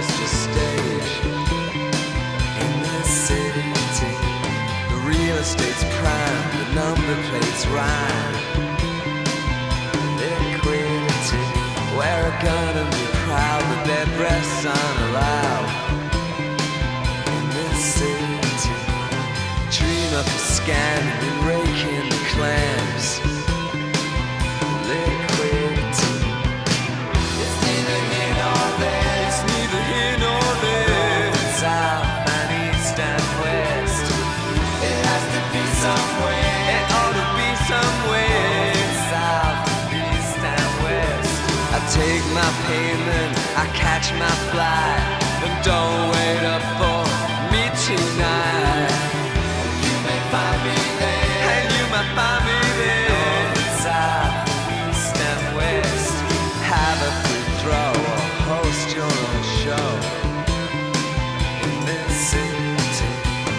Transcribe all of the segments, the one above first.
just a stage. In this city, the real estate's prime, the number plates rhyme. Liquidity, wear a gun and be proud, but their breasts aren't allowed. In this city, dream up a scam payment. I catch my flight. And don't wait up for me tonight. You may find me there. And you might find me there. South, east and west. Have a free throw or host your own show. In this city,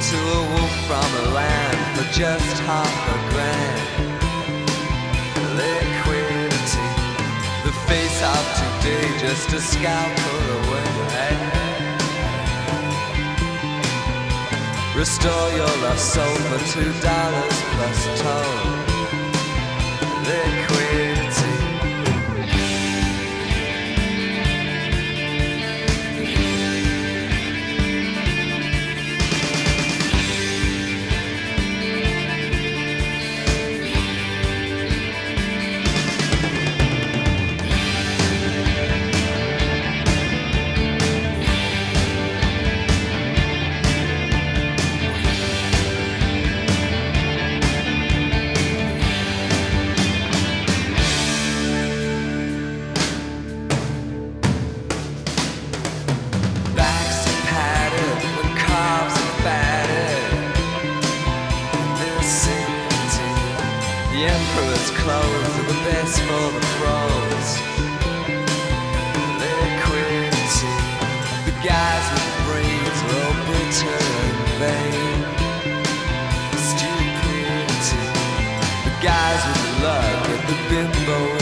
to a wolf from a lamb for just half a grand. Just a scalpel away. Restore your lost soul for two dollars plus toll. Liquidity. Clothes are the best for the pros. Liquidity, the guys with brains are all bitter and vain. Stupidity, the guys with luck at the bimbo